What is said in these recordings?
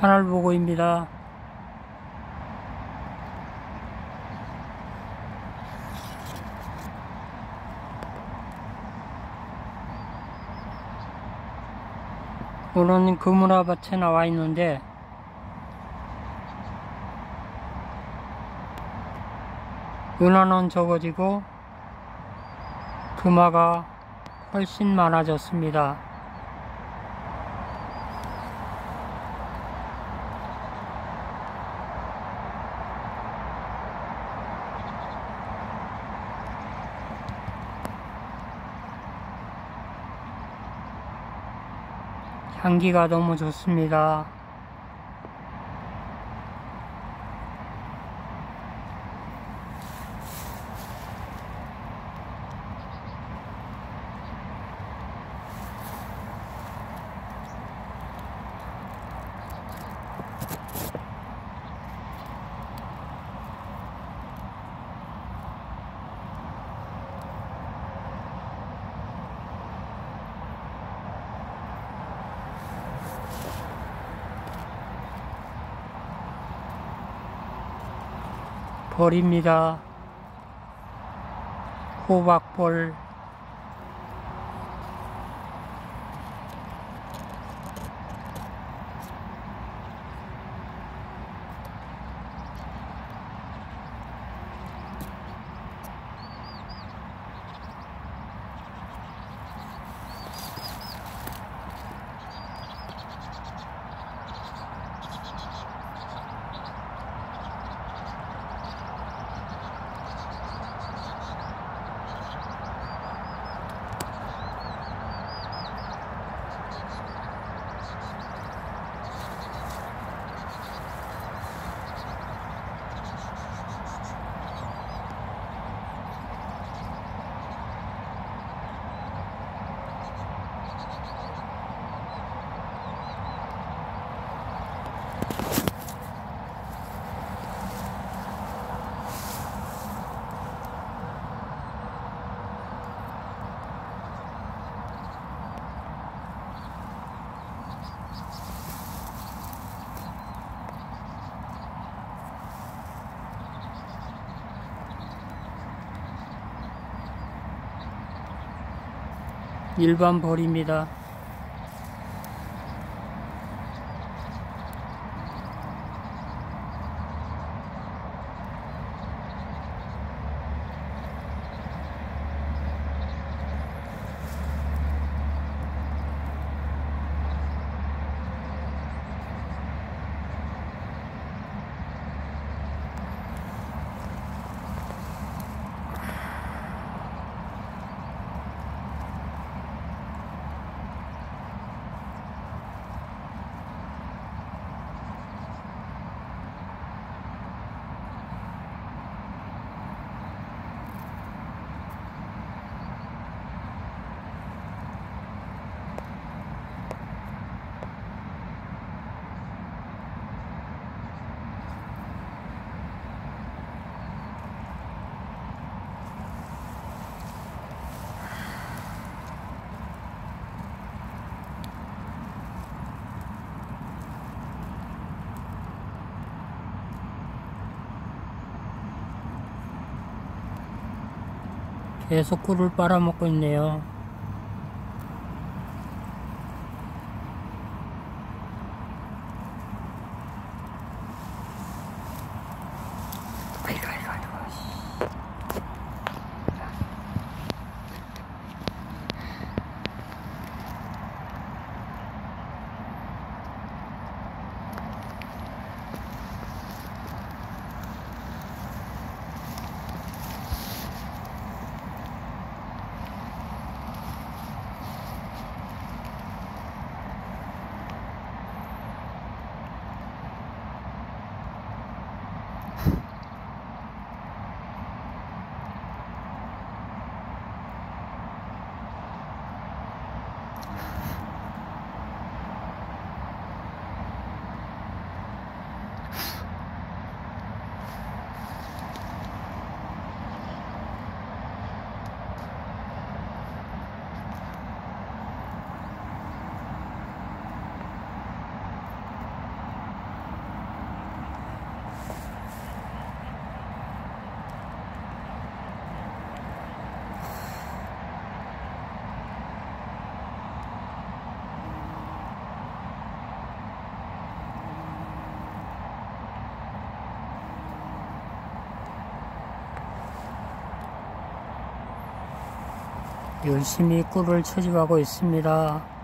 하늘보고입니다. 오늘은 그물아밭에 나와 있는데 은하는 적어지고 금화가 훨씬 많아졌습니다. 향기가 너무 좋습니다. 벌입니다. 호박벌 일반 벌입니다. 계속 꿀을 빨아먹고 있네요. 열심히 꿀을 채집하고 있습니다.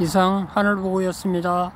이상 하늘보고였습니다.